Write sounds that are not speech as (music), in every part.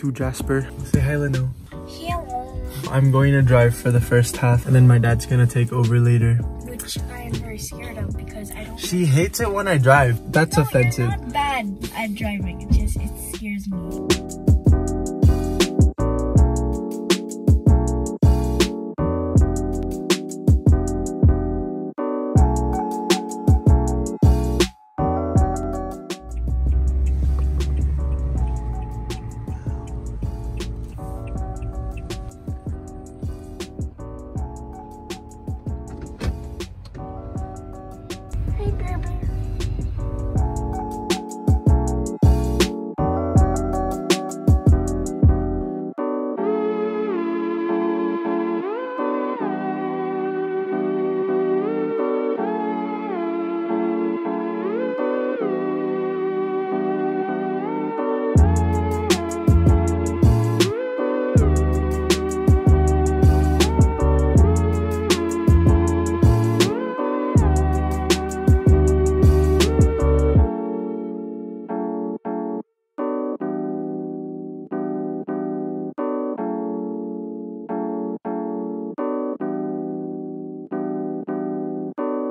to Jasper. Say hi, Leno. Hello. I'm going to drive for the first half and then my dad's gonna take over later. Which I am very scared of because I don't. She hates it when I drive. That's No, offensive. You're not bad at driving. It just it scares me.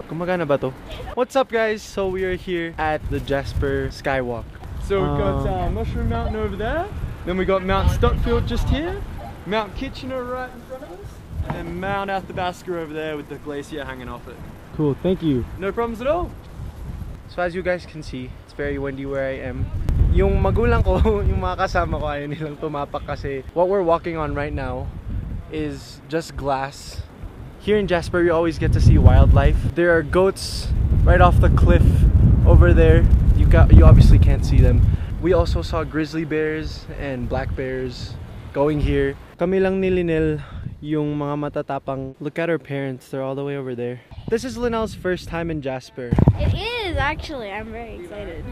Gumagana ba to? What's up guys? So we are here at the Jasper Skywalk. So we've got Um, uh, Mushroom Mountain over there. Then we got Mount Stutfield just here. Mount Kitchener right in front of us. And then Mount Athabasca over there with the glacier hanging off it. Cool, thank you. No problems at all. So as you guys can see, it's very windy where I am. Yung magulang ko, (laughs) yung mga kasama ko ayaw nilang tumapak kasi what we're walking on right now is just glass. Here in Jasper, you always get to see wildlife. There are goats right off the cliff over there. You got you obviously can't see them. We also saw grizzly bears and black bears going here. Kami lang ni Linel yung mga matatapang. Look at our parents, they're all the way over there. This is Linnell's first time in Jasper. It is actually. I'm very excited.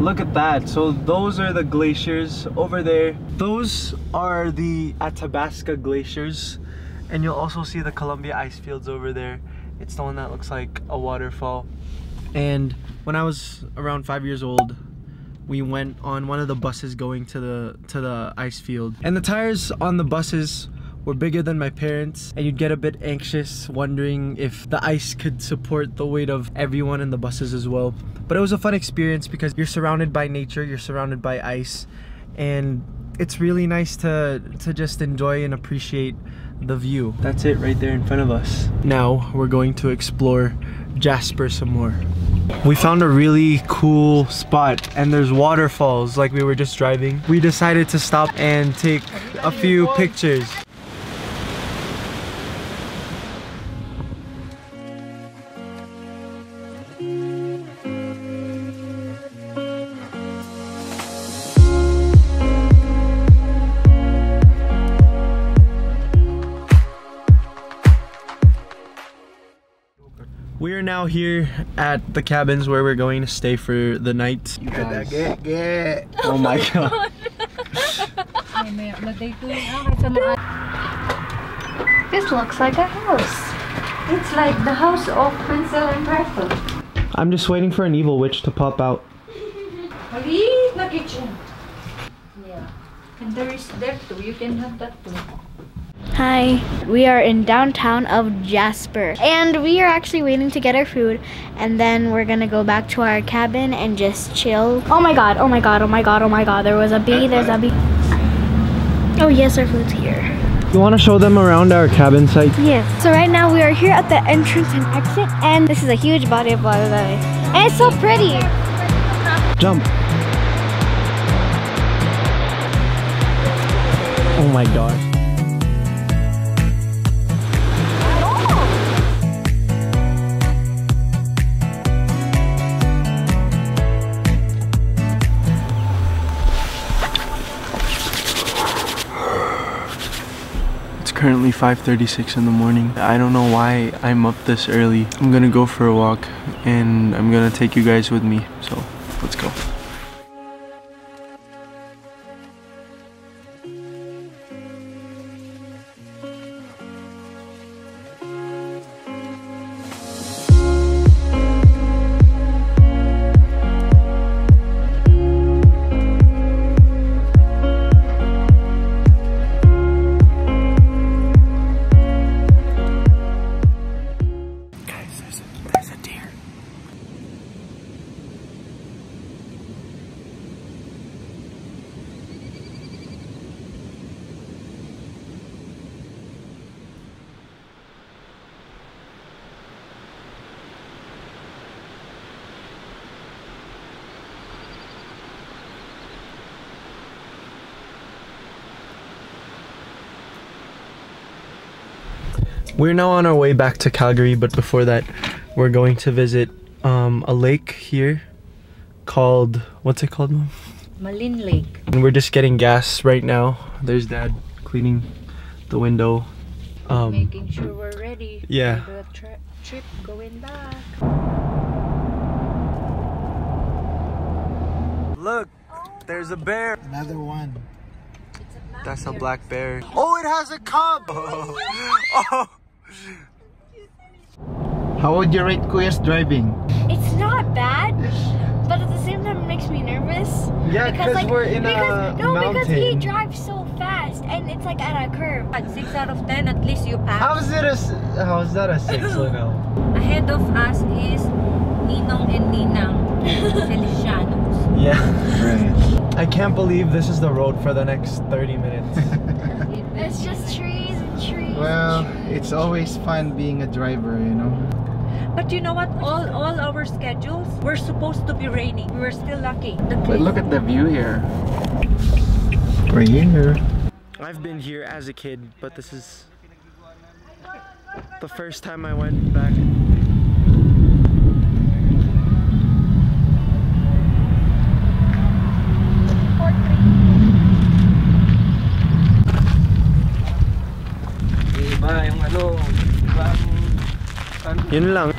Look at that. So those are the glaciers over there. Those are the Athabasca glaciers. And you'll also see the Columbia ice fields over there. It's the one that looks like a waterfall. And when I was around five years old, we went on one of the buses going to the to the ice field. And the tires on the buses were bigger than my parents and you'd get a bit anxious wondering if the ice could support the weight of everyone in the buses as well. But it was a fun experience because you're surrounded by nature, you're surrounded by ice and it's really nice to to just enjoy and appreciate the view. That's it right there in front of us. Now we're going to explore Jasper some more. We found a really cool spot and there's waterfalls like we were just driving. We decided to stop and take a few pictures. We are now here at the cabins where we're going to stay for the night. You guys. (laughs) Oh my (laughs) god. This looks like a house. It's like the house of Hansel and Gretel. I'm just waiting for an evil witch to pop out. Maliit the kitchen. Yeah. And there is that too. You can have that too. Hi, we are in downtown of Jasper, and we are actually waiting to get our food, and then we're gonna go back to our cabin and just chill. Oh my god! Oh my god! Oh my god! Oh my god! There was a bee. There's a bee. Oh yes, our food's here. You want to show them around our cabin site? Yes. So right now we are here at the entrance and exit, and this is a huge body of water, way. and it's so pretty. Jump. Oh my god. Currently 5:36 in the morning. I don't know why I'm up this early. I'm to go for a walk and I'm to take you guys with me. So, let's go. We're now on our way back to Calgary, but before that, we're going to visit um, a lake here called what's it called, Mom? Maligne Lake. And we're just getting gas right now. There's Dad cleaning the window. Um, Making sure we're ready yeah. for the tri- trip going back. Look, there's a bear. Another one. That's a black bear. Oh, it has a cub. (laughs) Oh. How would you rate Kuya's driving? It's not bad, but at the same time it makes me nervous. Yeah, because like we're in because, a no, because he drives so fast and it's like at a curve. At 6 out of 10, at least you pass. How is it a? s- How is that a six, (laughs) Lino? Ahead of us is Ninong and Ninang (laughs) Felicianos. Yeah. Right. (laughs) I can't believe this is the road for the next 30 minutes. It's just trees and trees. Well, it's always fun being a driver, you know. But you know what? All all our schedules were supposed to be raining. We were still lucky. But look at the view here. We're here. I've been here as a kid, but this is the first time I went back. Ang Yun lang.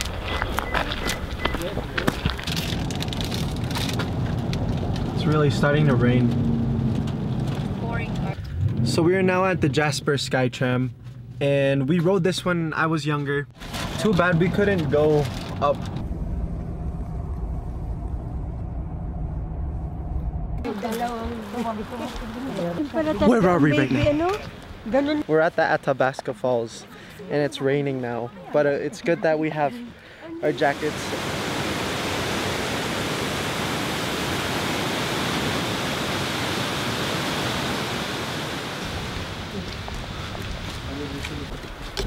It's really starting to rain. So we are now at the Jasper Skytram and we rode this when I was younger. Too bad we couldn't go up. Where are we right now? We're at the Athabasca Falls and it's raining now, but uh, it's good that we have our jackets.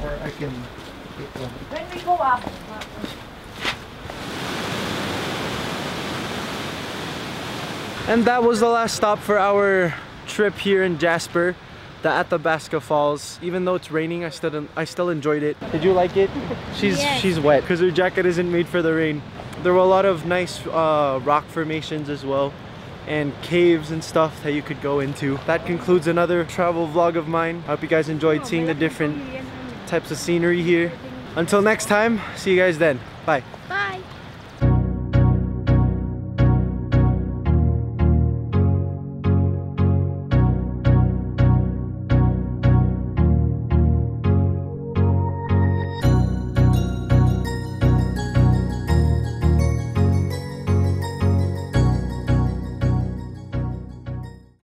Or I can pick one. When we go up, And that was the last stop for our trip here in Jasper, the Athabasca Falls. Even though it's raining, I still I still enjoyed it. Did you like it? She's Yes. she's wet because her jacket isn't made for the rain. There were a lot of nice uh, rock formations as well and caves and stuff that you could go into. That concludes another travel vlog of mine. I hope you guys enjoyed seeing the different types of scenery here. Until next time, see you guys then. Bye. Bye.